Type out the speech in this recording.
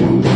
one.